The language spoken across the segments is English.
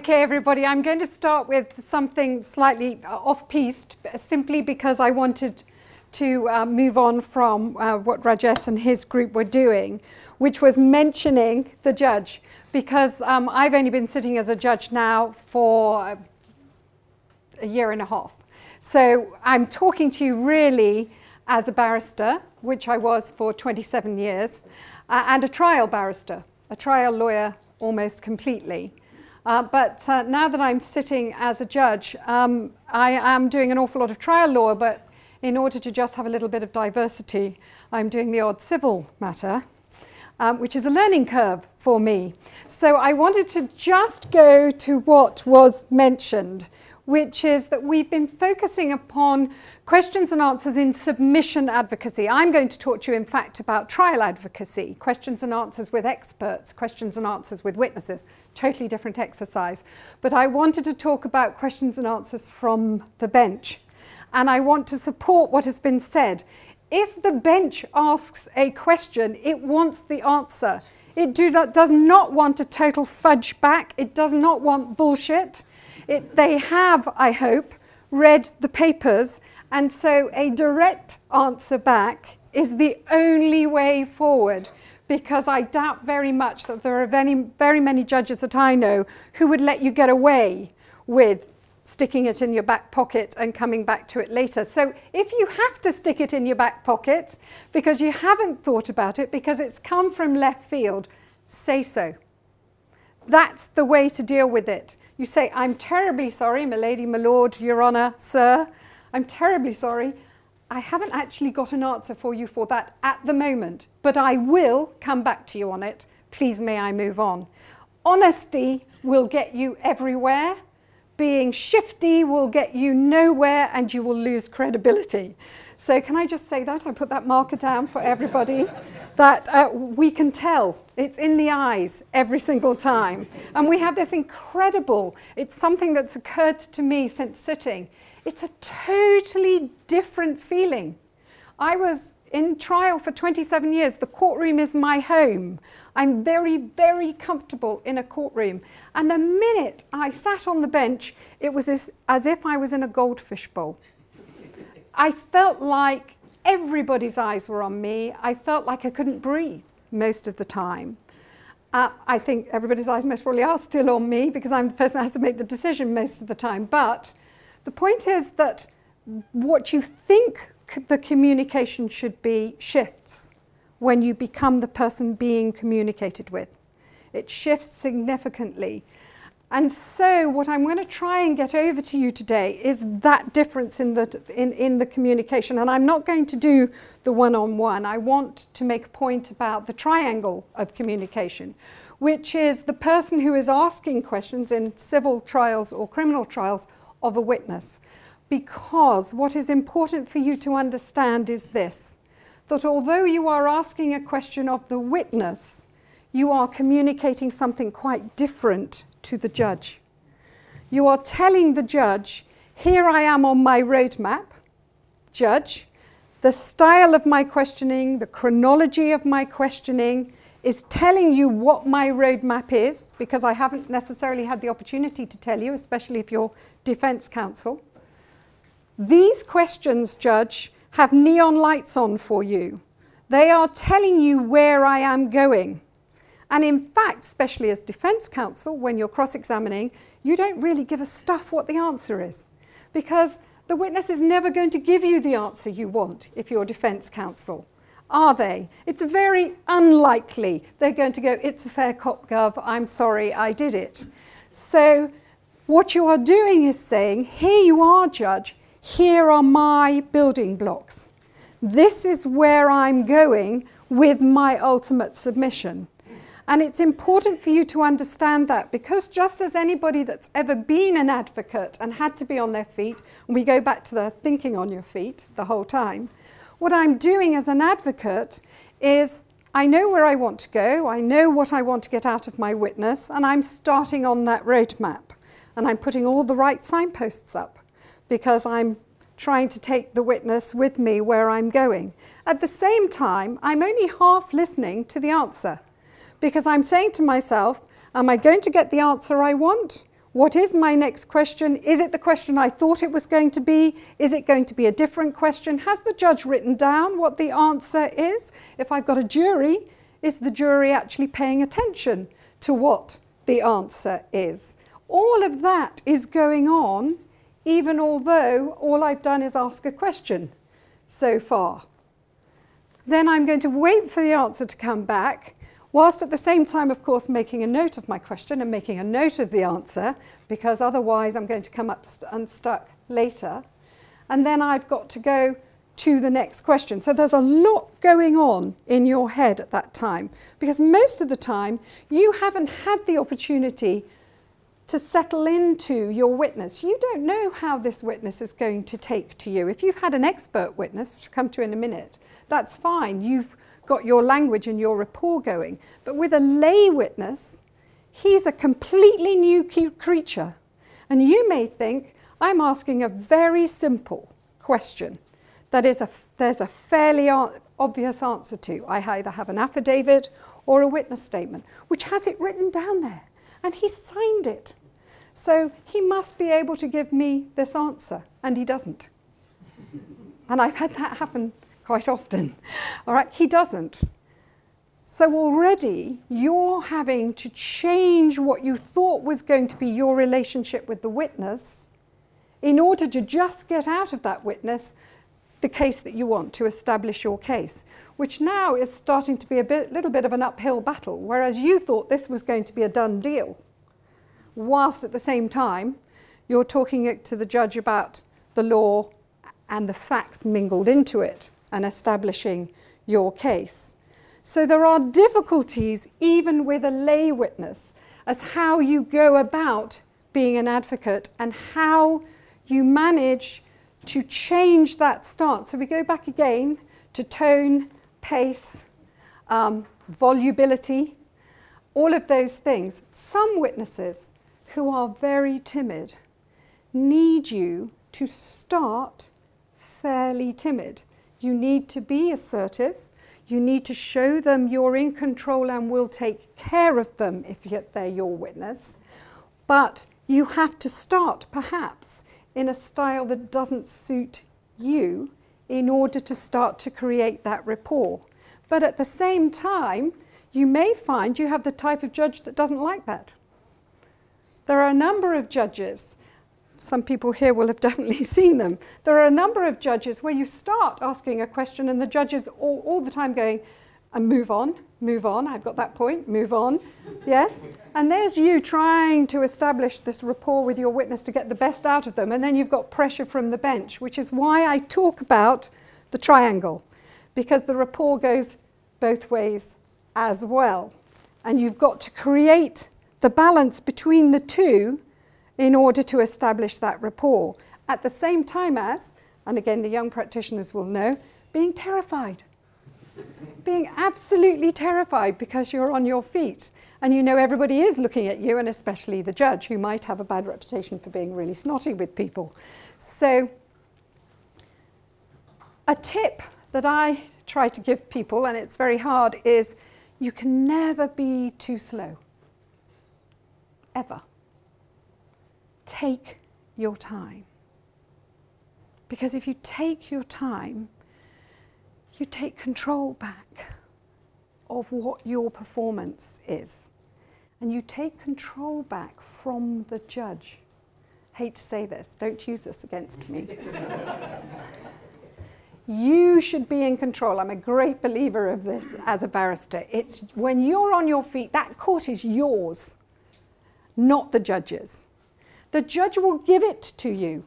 Okay, everybody, I'm going to start with something slightly off-piste, simply because I wanted to uh, move on from uh, what Rajesh and his group were doing, which was mentioning the judge, because um, I've only been sitting as a judge now for a year and a half. So I'm talking to you really as a barrister, which I was for 27 years, uh, and a trial barrister, a trial lawyer almost completely. Uh, but uh, now that I'm sitting as a judge, um, I am doing an awful lot of trial law, but in order to just have a little bit of diversity, I'm doing the odd civil matter, um, which is a learning curve for me. So I wanted to just go to what was mentioned, which is that we've been focusing upon questions and answers in submission advocacy. I'm going to talk to you, in fact, about trial advocacy, questions and answers with experts, questions and answers with witnesses, totally different exercise. But I wanted to talk about questions and answers from the bench. And I want to support what has been said. If the bench asks a question, it wants the answer. It do not, does not want a total fudge back. It does not want bullshit. It, they have, I hope, read the papers, and so a direct answer back is the only way forward because I doubt very much that there are very, very many judges that I know who would let you get away with sticking it in your back pocket and coming back to it later. So if you have to stick it in your back pocket because you haven't thought about it, because it's come from left field, say so. That's the way to deal with it. You say, I'm terribly sorry, my lady, my lord, your honour, sir. I'm terribly sorry. I haven't actually got an answer for you for that at the moment, but I will come back to you on it. Please may I move on. Honesty will get you everywhere. Being shifty will get you nowhere and you will lose credibility. So can I just say that? I put that marker down for everybody, that uh, we can tell. It's in the eyes every single time. And we have this incredible, it's something that's occurred to me since sitting. It's a totally different feeling. I was in trial for 27 years. The courtroom is my home. I'm very, very comfortable in a courtroom. And the minute I sat on the bench, it was as, as if I was in a goldfish bowl. I felt like everybody's eyes were on me. I felt like I couldn't breathe most of the time. Uh, I think everybody's eyes most probably are still on me because I'm the person that has to make the decision most of the time. But the point is that what you think the communication should be shifts when you become the person being communicated with. It shifts significantly. And so what I'm going to try and get over to you today is that difference in the, in, in the communication. And I'm not going to do the one-on-one. -on -one. I want to make a point about the triangle of communication, which is the person who is asking questions in civil trials or criminal trials of a witness. Because what is important for you to understand is this, that although you are asking a question of the witness, you are communicating something quite different to the judge. You are telling the judge, here I am on my roadmap, judge, the style of my questioning, the chronology of my questioning is telling you what my roadmap is, because I haven't necessarily had the opportunity to tell you, especially if you're defense counsel. These questions, judge, have neon lights on for you. They are telling you where I am going. And in fact, especially as defense counsel, when you're cross-examining, you don't really give a stuff what the answer is because the witness is never going to give you the answer you want if you're defense counsel. Are they? It's very unlikely they're going to go, it's a fair cop gov, I'm sorry, I did it. So what you are doing is saying, here you are, judge, here are my building blocks. This is where I'm going with my ultimate submission. And it's important for you to understand that because just as anybody that's ever been an advocate and had to be on their feet, and we go back to the thinking on your feet the whole time, what I'm doing as an advocate is I know where I want to go, I know what I want to get out of my witness, and I'm starting on that roadmap. And I'm putting all the right signposts up because I'm trying to take the witness with me where I'm going. At the same time, I'm only half listening to the answer because I'm saying to myself, am I going to get the answer I want What is my next question? Is it the question I thought it was going to be? Is it going to be a different question? Has the judge written down what the answer is? If I've got a jury, is the jury actually paying attention to what the answer is? All of that is going on, even although all I've done is ask a question so far. Then I'm going to wait for the answer to come back whilst at the same time, of course, making a note of my question and making a note of the answer, because otherwise I'm going to come up unstuck later. And then I've got to go to the next question. So there's a lot going on in your head at that time, because most of the time you haven't had the opportunity to settle into your witness. You don't know how this witness is going to take to you. If you've had an expert witness, which I'll come to in a minute, that's fine. You've got your language and your rapport going. But with a lay witness, he's a completely new creature. And you may think, I'm asking a very simple question that is a, there's a fairly obvious answer to. I either have an affidavit or a witness statement, which has it written down there. And he signed it. So he must be able to give me this answer. And he doesn't. And I've had that happen quite often. All right, he doesn't. So already you're having to change what you thought was going to be your relationship with the witness in order to just get out of that witness the case that you want to establish your case, which now is starting to be a bit, little bit of an uphill battle, whereas you thought this was going to be a done deal, whilst at the same time you're talking to the judge about the law and the facts mingled into it and establishing your case. So there are difficulties even with a lay witness as how you go about being an advocate and how you manage to change that stance. So we go back again to tone, pace, um, volubility, all of those things. Some witnesses who are very timid need you to start fairly timid. You need to be assertive. You need to show them you're in control and will take care of them if they're your witness. But you have to start, perhaps, in a style that doesn't suit you in order to start to create that rapport. But at the same time, you may find you have the type of judge that doesn't like that. There are a number of judges some people here will have definitely seen them. There are a number of judges where you start asking a question and the judge is all, all the time going, and move on, move on, I've got that point, move on, yes? And there's you trying to establish this rapport with your witness to get the best out of them, and then you've got pressure from the bench, which is why I talk about the triangle, because the rapport goes both ways as well. And you've got to create the balance between the two in order to establish that rapport. At the same time as, and again the young practitioners will know, being terrified. being absolutely terrified because you're on your feet and you know everybody is looking at you and especially the judge who might have a bad reputation for being really snotty with people. So a tip that I try to give people, and it's very hard, is you can never be too slow. Ever take your time. Because if you take your time, you take control back of what your performance is. And you take control back from the judge. Hate to say this, don't use this against me. you should be in control. I'm a great believer of this as a barrister. It's when you're on your feet, that court is yours, not the judge's. The judge will give it to you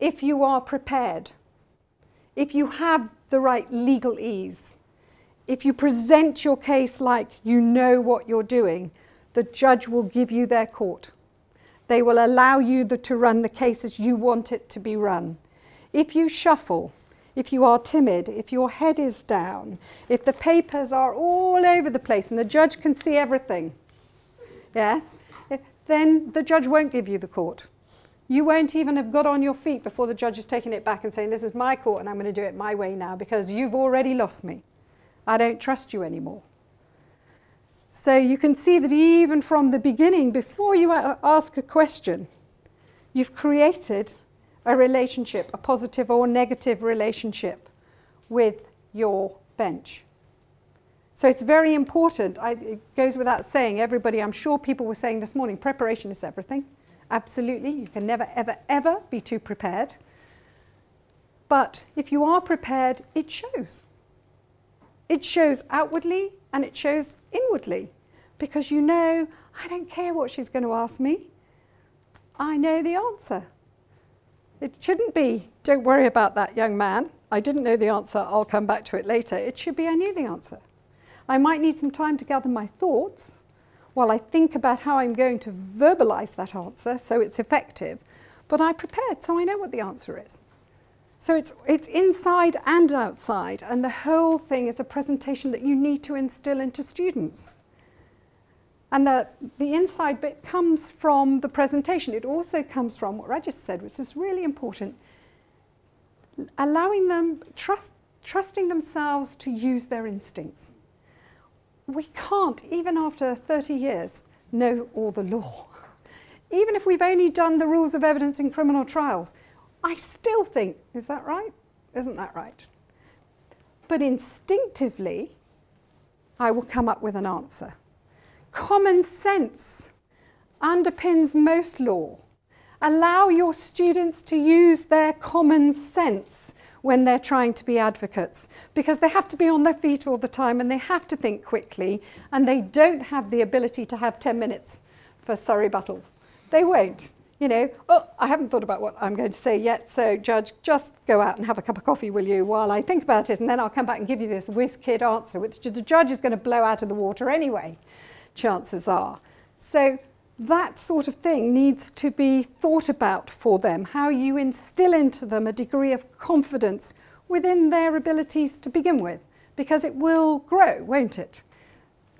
if you are prepared, if you have the right legal ease, if you present your case like you know what you're doing, the judge will give you their court. They will allow you the, to run the case as you want it to be run. If you shuffle, if you are timid, if your head is down, if the papers are all over the place and the judge can see everything, yes, then the judge won't give you the court. You won't even have got on your feet before the judge is taking it back and saying, This is my court and I'm going to do it my way now because you've already lost me. I don't trust you anymore. So you can see that even from the beginning, before you ask a question, you've created a relationship, a positive or negative relationship with your bench. So it's very important. I, it goes without saying, everybody, I'm sure people were saying this morning, preparation is everything. Absolutely. You can never, ever, ever be too prepared. But if you are prepared, it shows. It shows outwardly and it shows inwardly because you know, I don't care what she's going to ask me. I know the answer. It shouldn't be, don't worry about that young man. I didn't know the answer, I'll come back to it later. It should be, I knew the answer. I might need some time to gather my thoughts while I think about how I'm going to verbalize that answer so it's effective, but I prepared so I know what the answer is. So it's, it's inside and outside, and the whole thing is a presentation that you need to instill into students. And the, the inside bit comes from the presentation. It also comes from what Rajesh said, which is really important, allowing them, trust, trusting themselves to use their instincts. We can't, even after 30 years, know all the law. Even if we've only done the rules of evidence in criminal trials, I still think, is that right? Isn't that right? But instinctively, I will come up with an answer. Common sense underpins most law. Allow your students to use their common sense when they're trying to be advocates because they have to be on their feet all the time and they have to think quickly and they don't have the ability to have 10 minutes for surrebuttal. They won't you know, oh, I haven't thought about what I'm going to say yet, so judge, just go out and have a cup of coffee, will you, while I think about it, and then I'll come back and give you this whiz-kid answer, which the judge is going to blow out of the water anyway, chances are. So that sort of thing needs to be thought about for them, how you instill into them a degree of confidence within their abilities to begin with, because it will grow, won't it?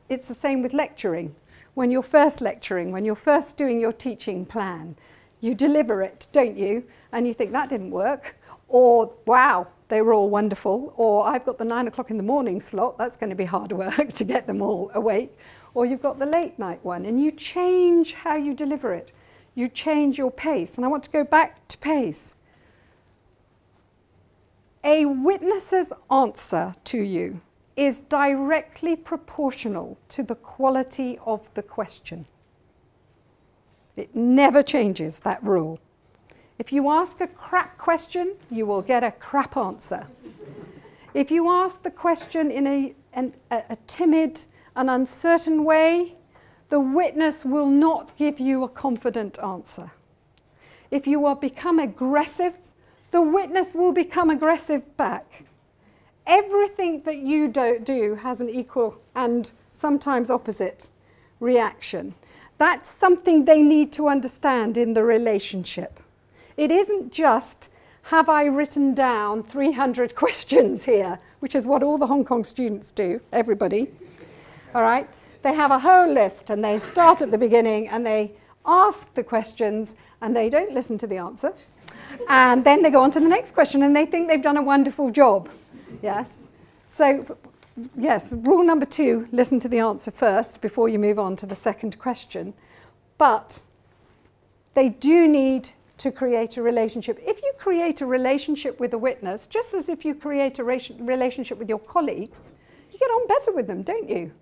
It's the same with lecturing. When you're first lecturing, when you're first doing your teaching plan, you deliver it, don't you? And you think that didn't work. Or, wow, they were all wonderful. Or, I've got the nine o'clock in the morning slot, that's going to be hard work to get them all awake. Or you've got the late night one, and you change how you deliver it. You change your pace. And I want to go back to pace. A witness's answer to you is directly proportional to the quality of the question. It never changes, that rule. If you ask a crap question, you will get a crap answer. If you ask the question in a, an, a, a timid and uncertain way, the witness will not give you a confident answer. If you will become aggressive, the witness will become aggressive back. Everything that you do has an equal and sometimes opposite reaction. That's something they need to understand in the relationship. It isn't just, have I written down 300 questions here, which is what all the Hong Kong students do, everybody. All right? They have a whole list and they start at the beginning and they ask the questions and they don't listen to the answer. And then they go on to the next question and they think they've done a wonderful job. Yes? So yes, rule number two, listen to the answer first before you move on to the second question. But they do need to create a relationship. If you create a relationship with a witness, just as if you create a relationship with your colleagues, you get on better with them, don't you?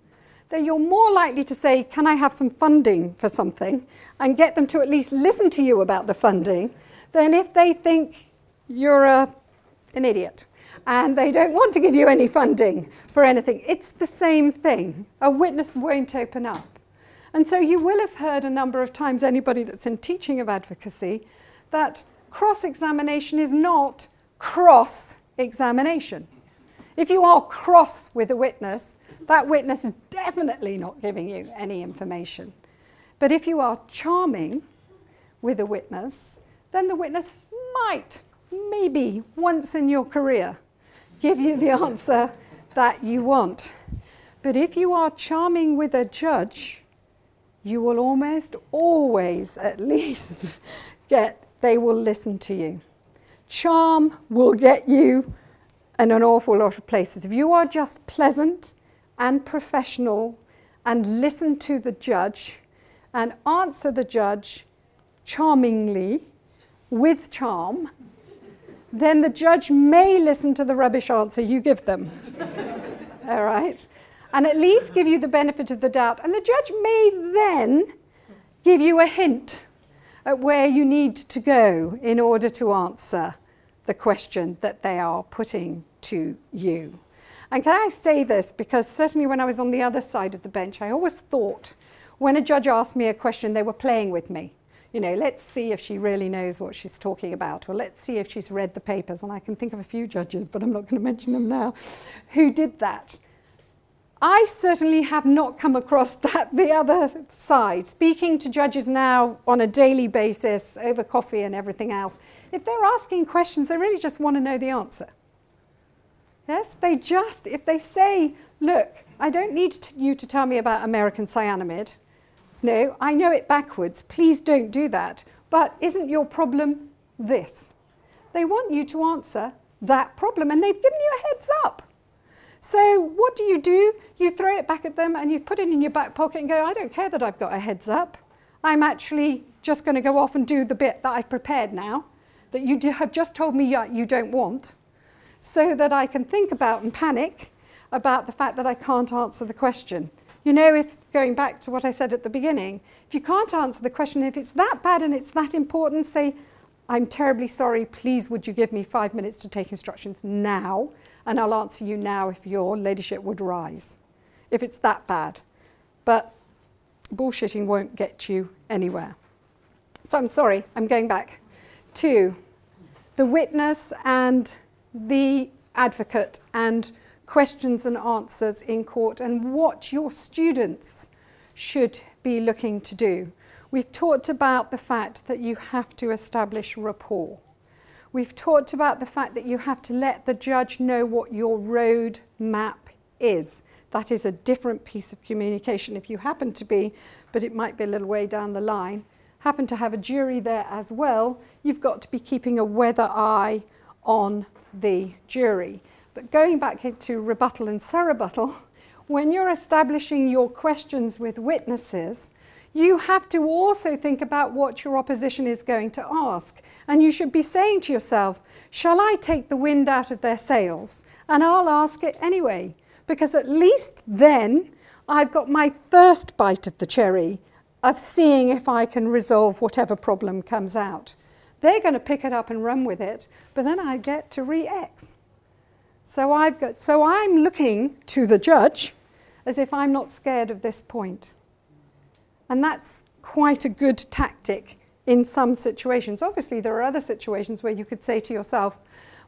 That you're more likely to say, can I have some funding for something, and get them to at least listen to you about the funding, than if they think you're a, an idiot and they don't want to give you any funding for anything. It's the same thing. A witness won't open up. And so you will have heard a number of times, anybody that's in teaching of advocacy, that cross-examination is not cross-examination. If you are cross with a witness, that witness is definitely not giving you any information. But if you are charming with a witness, then the witness might, maybe once in your career, give you the answer that you want. But if you are charming with a judge, you will almost always, at least, get, they will listen to you. Charm will get you in an awful lot of places. If you are just pleasant and professional and listen to the judge and answer the judge charmingly with charm, then the judge may listen to the rubbish answer you give them. All right? And at least give you the benefit of the doubt. And the judge may then give you a hint at where you need to go in order to answer the question that they are putting to you. And can I say this? Because certainly when I was on the other side of the bench, I always thought when a judge asked me a question, they were playing with me. You know, let's see if she really knows what she's talking about, or let's see if she's read the papers. And I can think of a few judges, but I'm not going to mention them now, who did that. I certainly have not come across that the other side. Speaking to judges now on a daily basis over coffee and everything else, if they're asking questions, they really just want to know the answer. Yes, they just, if they say, look, I don't need you to tell me about American Cyanamid. No, I know it backwards. Please don't do that. But isn't your problem this? They want you to answer that problem and they've given you a heads up. So what do you do? You throw it back at them and you put it in your back pocket and go, I don't care that I've got a heads up. I'm actually just going to go off and do the bit that I've prepared now that you have just told me you don't want so that I can think about and panic about the fact that I can't answer the question. You know, if going back to what I said at the beginning, if you can't answer the question, if it's that bad and it's that important, say, I'm terribly sorry, please would you give me five minutes to take instructions now? And I'll answer you now if your ladyship would rise, if it's that bad. But bullshitting won't get you anywhere. So I'm sorry, I'm going back to the witness and the advocate and questions and answers in court and what your students should be looking to do. We've talked about the fact that you have to establish rapport. We've talked about the fact that you have to let the judge know what your road map is. That is a different piece of communication. If you happen to be, but it might be a little way down the line, happen to have a jury there as well, you've got to be keeping a weather eye on the jury. But going back to rebuttal and surrebuttal, when you're establishing your questions with witnesses, you have to also think about what your opposition is going to ask. And you should be saying to yourself, shall I take the wind out of their sails? And I'll ask it anyway, because at least then I've got my first bite of the cherry of seeing if I can resolve whatever problem comes out. They're going to pick it up and run with it, but then I get to re-X. So, I've got, so I'm looking to the judge as if I'm not scared of this point. And that's quite a good tactic in some situations. Obviously, there are other situations where you could say to yourself,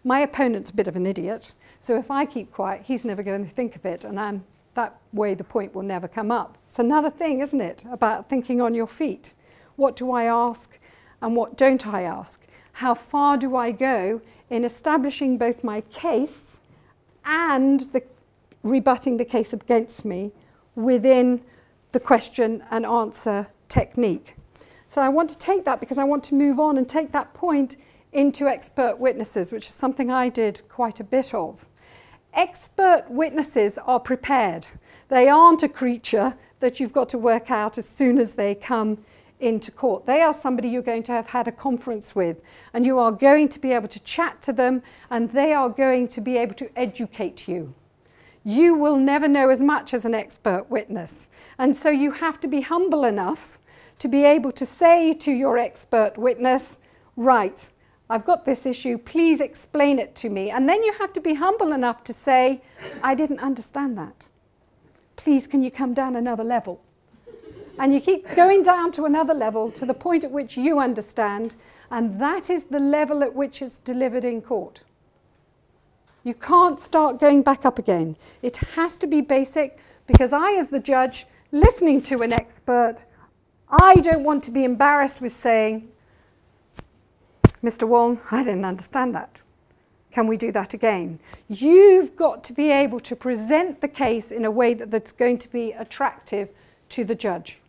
my opponent's a bit of an idiot, so if I keep quiet, he's never going to think of it, and I'm, that way the point will never come up. It's another thing, isn't it, about thinking on your feet. What do I ask and what don't I ask? How far do I go in establishing both my case and the, rebutting the case against me within the question and answer technique. So I want to take that because I want to move on and take that point into expert witnesses, which is something I did quite a bit of. Expert witnesses are prepared. They aren't a creature that you've got to work out as soon as they come into court. They are somebody you're going to have had a conference with, and you are going to be able to chat to them, and they are going to be able to educate you. You will never know as much as an expert witness. And so you have to be humble enough to be able to say to your expert witness, right, I've got this issue, please explain it to me. And then you have to be humble enough to say, I didn't understand that. Please, can you come down another level? And you keep going down to another level to the point at which you understand, and that is the level at which it's delivered in court. You can't start going back up again. It has to be basic because I, as the judge, listening to an expert, I don't want to be embarrassed with saying, Mr. Wong, I didn't understand that. Can we do that again? You've got to be able to present the case in a way that, that's going to be attractive to the judge.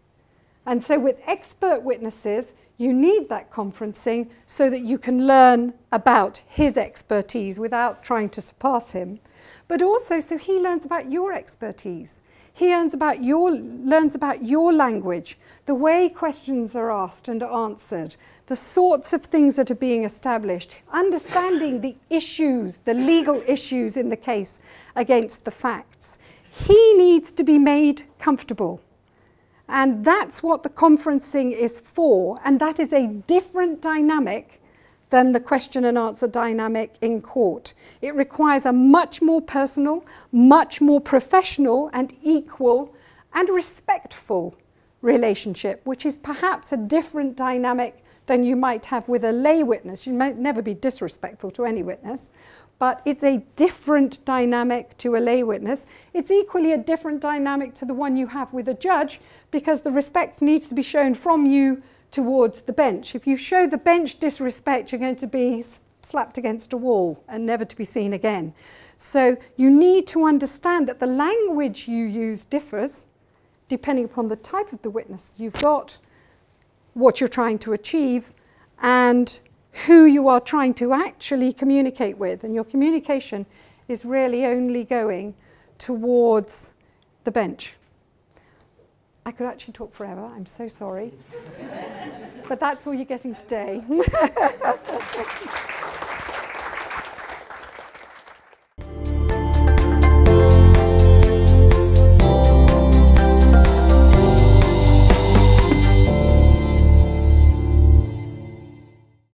And so with expert witnesses, you need that conferencing so that you can learn about his expertise without trying to surpass him, but also so he learns about your expertise. He learns about your, learns about your language, the way questions are asked and answered, the sorts of things that are being established, understanding the issues, the legal issues in the case against the facts. He needs to be made comfortable. And that's what the conferencing is for. And that is a different dynamic than the question and answer dynamic in court. It requires a much more personal, much more professional and equal and respectful relationship, which is perhaps a different dynamic than you might have with a lay witness. You might never be disrespectful to any witness, but it's a different dynamic to a lay witness. It's equally a different dynamic to the one you have with a judge because the respect needs to be shown from you towards the bench. If you show the bench disrespect, you're going to be slapped against a wall and never to be seen again. So you need to understand that the language you use differs depending upon the type of the witness you've got, what you're trying to achieve, and who you are trying to actually communicate with. And your communication is really only going towards the bench. I could actually talk forever, I'm so sorry. but that's all you're getting today.